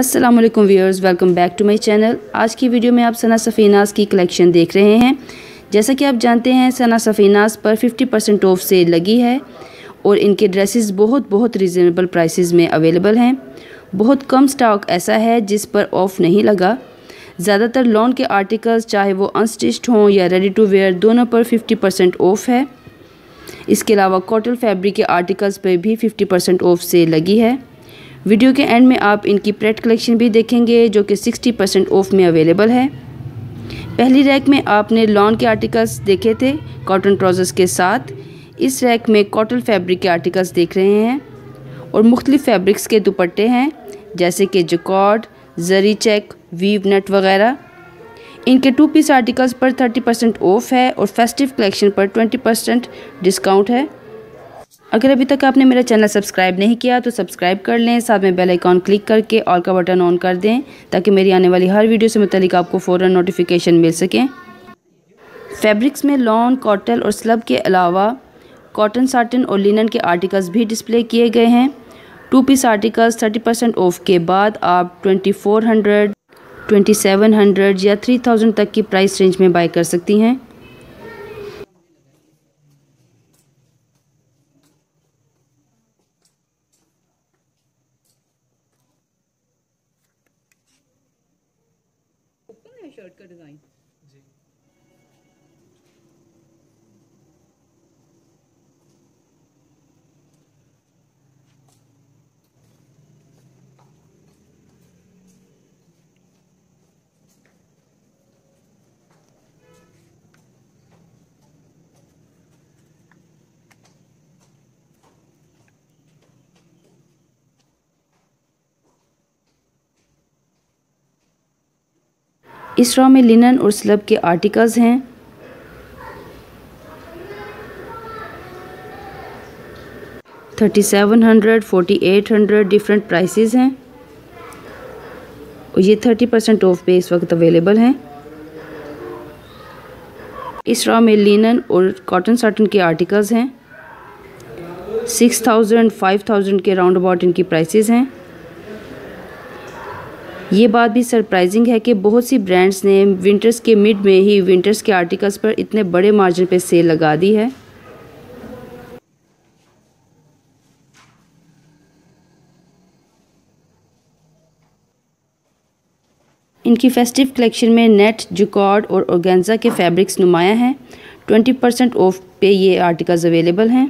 अस्सलाम वालेकुम viewers, welcome back to my channel. आज की वीडियो में आप सना सफ़ीनास की कलेक्शन देख रहे हैं। जैसा कि आप जानते हैं, सना सफ़ीनास पर 50 परसेंट ऑफ़ सेल लगी है और इनके ड्रेसेस बहुत बहुत रिजनेबल प्राइसेस में अवेलेबल हैं। बहुत कम स्टॉक ऐसा है जिस पर ऑफ़ नहीं लगा। ज़्यादातर लॉन के आर्टिकल्स, चाहे वो अनस्टिच्ड हों या रेडी टू वेयर दोनों पर 50 परसेंट ऑफ़ है। इसके अलावा कॉटन फैब्रिक के आर्टिकल्स पर भी 50 परसेंट ऑफ़ से लगी है। वीडियो के एंड में आप इनकी प्रेट कलेक्शन भी देखेंगे, जो कि 60 परसेंट ऑफ़ में अवेलेबल है। पहली रैक में आपने लॉन के आर्टिकल्स देखे थे, कॉटन ट्राउज़र्स के साथ। इस रैक में कॉटन फैब्रिक के आर्टिकल्स देख रहे हैं और मुख्तलिफ़ फैब्रिक्स के दुपट्टे हैं, जैसे कि jacquard, zari check, weave net वगैरह। इनके टू पीस आर्टिकल्स पर 30 परसेंट ऑफ़ है और फेस्टिव कलेक्शन पर 20 परसेंट डिस्काउंट है। अगर अभी तक आपने मेरा चैनल सब्सक्राइब नहीं किया तो सब्सक्राइब कर लें, साथ में बेल आइकॉन क्लिक करके ऑल का बटन ऑन कर दें, ताकि मेरी आने वाली हर वीडियो से मुतलिक आपको फ़ौर नोटिफिकेशन मिल सकें। फैब्रिक्स में लॉन कॉटल और स्लब के अलावा कॉटन साटन और लिनन के आर्टिकल्स भी डिस्प्ले किए गए हैं। Two piece articles thirty percent off के बाद आप twenty four hundred twenty seven hundred या थ्री थाउज़ेंड तक की प्राइस रेंज में बाय कर सकती हैं। इस रॉ में लिनन और स्लब के आर्टिकल्स हैं। Thirty seven hundred, forty eight hundred different prices हैं। और ये थर्टी परसेंट ऑफ़ पे इस वक्त अवेलेबल हैं। इस रॉ में लिनन और कॉटन साटन के आर्टिकल्स हैं। सिक्स थाउज़ेंड फाइव थाउज़ेंड के राउंड अबाउट इनकी प्राइसेस हैं। ये बात भी सरप्राइजिंग है कि बहुत सी ब्रांड्स ने विंटर्स के मिड में ही विंटर्स के आर्टिकल्स पर इतने बड़े मार्जिन पे सेल लगा दी है। इनकी फेस्टिव कलेक्शन में नेट, जुकॉर्ड और ऑर्गेन्जा के फैब्रिक्स नुमाया हैं। ट्वेंटी परसेंट ऑफ़ पे ये आर्टिकल्स अवेलेबल हैं।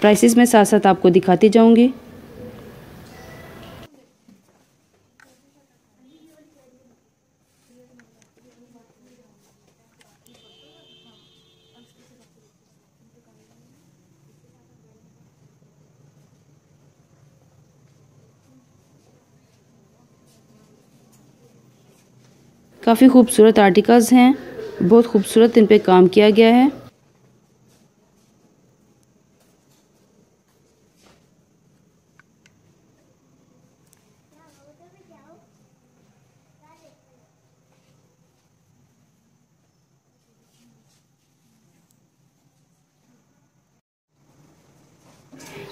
प्राइसेस में साथ साथ आपको दिखाती जाऊँगी। काफ़ी खूबसूरत आर्टिकल्स हैं। बहुत खूबसूरत इन पर काम किया गया है।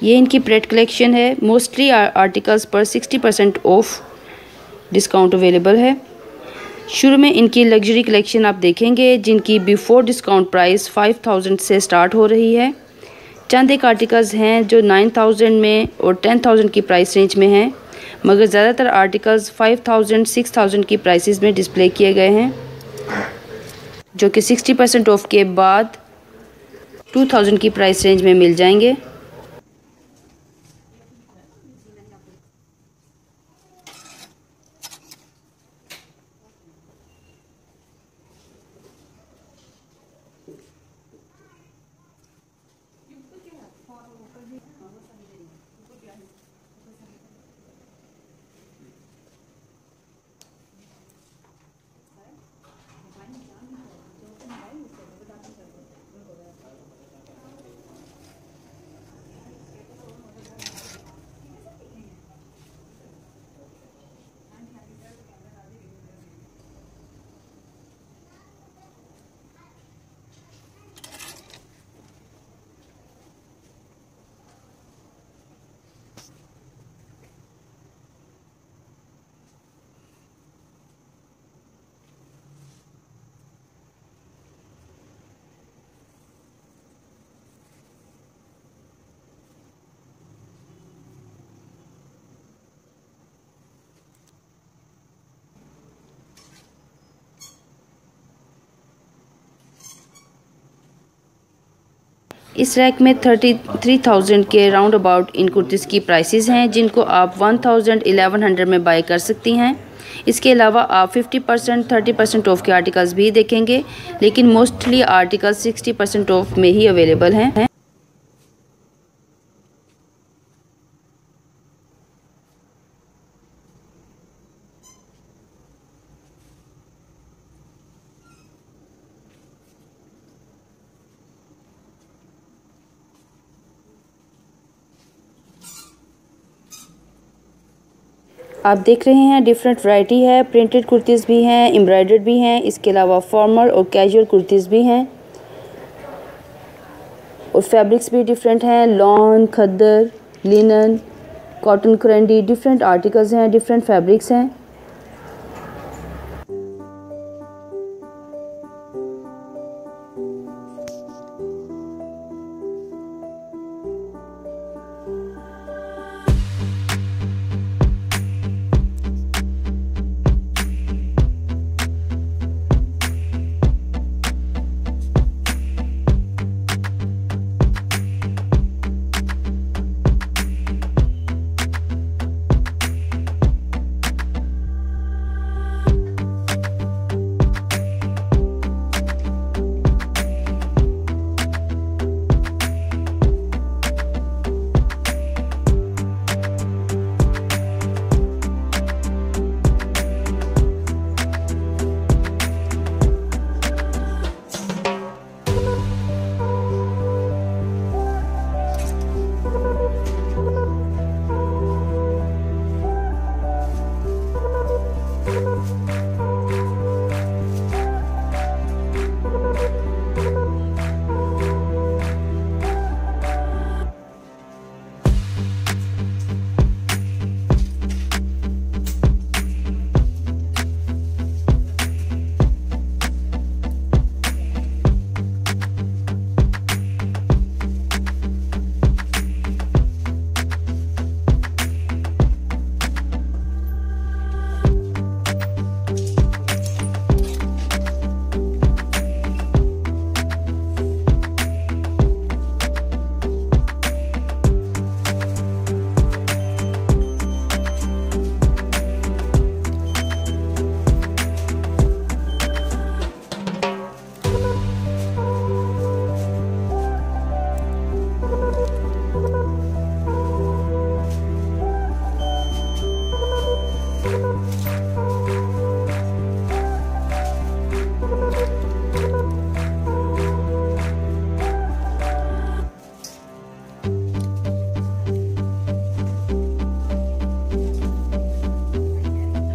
ये इनकी प्रेड कलेक्शन है। मोस्टली आर्टिकल्स पर 60 परसेंट ऑफ़ डिस्काउंट अवेलेबल है। शुरू में इनकी लग्जरी कलेक्शन आप देखेंगे, जिनकी बिफोर डिस्काउंट प्राइस 5000 से स्टार्ट हो रही है। चंद एक आर्टिकल्स हैं जो 9000 में और 10000 की प्राइस रेंज में हैं, मगर ज़्यादातर आर्टिकल्स 5000 6000 की प्राइसेस में डिस्प्ले किए गए हैं, जो कि 60 परसेंट ऑफ़ के बाद 2000 की प्राइस रेंज में मिल जाएँगे। इस रैक में थर्टी थ्री थाउज़ेंड के राउंड अबाउट इन कुर्तीज़ की प्राइसेस हैं, जिनको आप वन थाउज़ेंड एलेवन हंड्रेड में बाई कर सकती हैं। इसके अलावा आप fifty percent, thirty percent off के आर्टिकल्स भी देखेंगे, लेकिन mostly article sixty percent off में ही अवेलेबल हैं। आप देख रहे हैं डिफरेंट वैरायटी है प्रिंटेड कुर्तीज़ भी हैं एम्ब्रॉयडर्ड भी हैं, इसके अलावा फॉर्मल और कैजुअल कुर्तीज़ भी हैं। और फैब्रिक्स भी डिफरेंट हैं lawn khaddar linen cotton karandi different articles हैं डिफरेंट फैब्रिक्स हैं।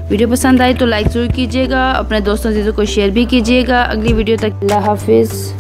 वीडियो पसंद आई तो लाइक ज़रूर कीजिएगा, अपने दोस्तों चीज़ों को शेयर भी कीजिएगा। अगली वीडियो तक अल्लाह हाफिज़।